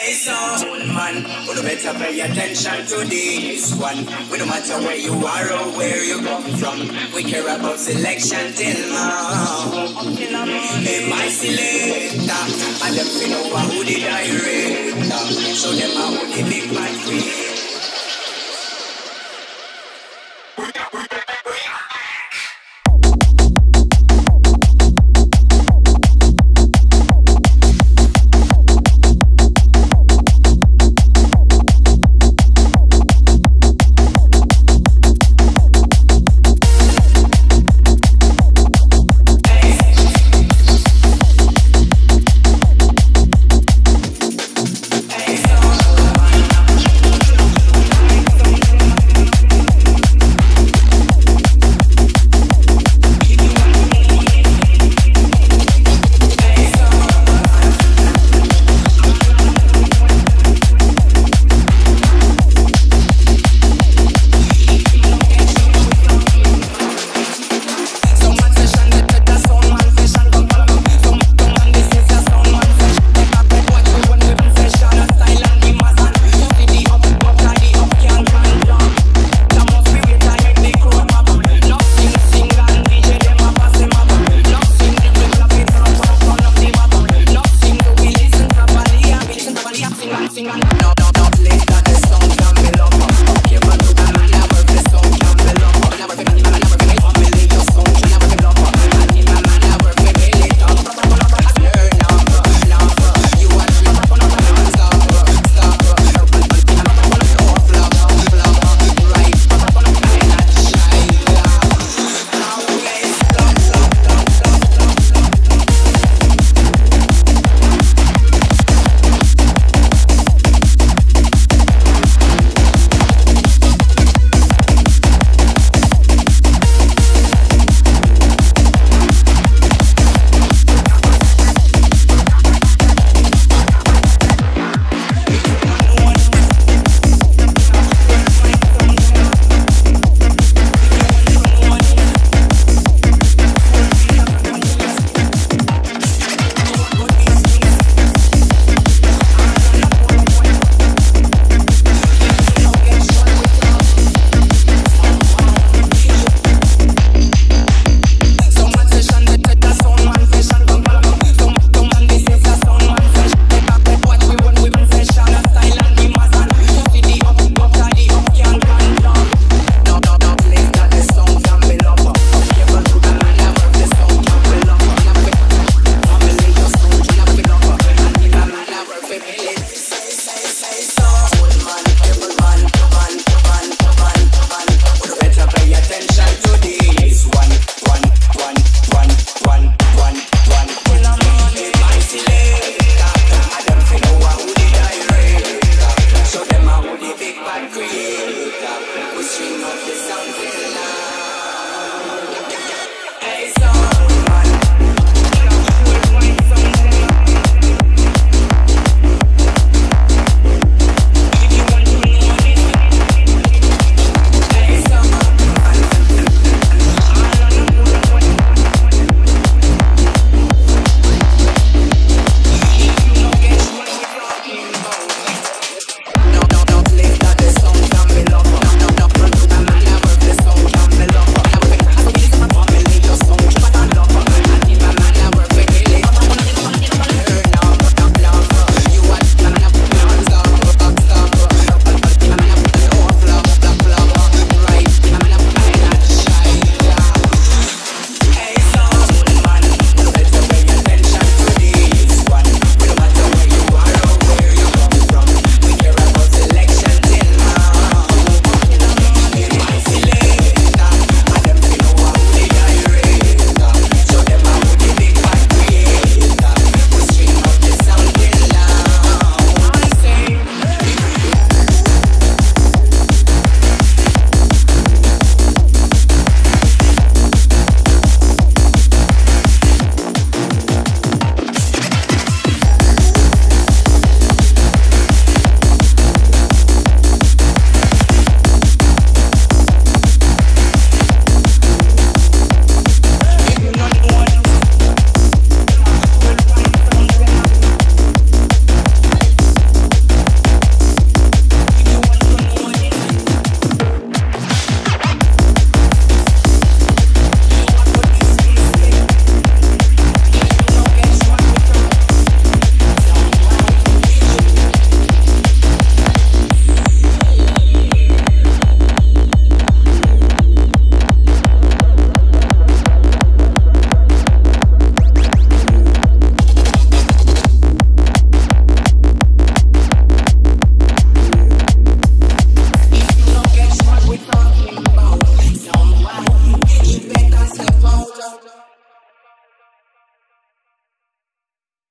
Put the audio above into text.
Hey, soundman, you better pay attention to this one. We no matter where you are or where you come from, we care about selection till now. Hey, my selector, and them we know who the director. So them how the big man creator.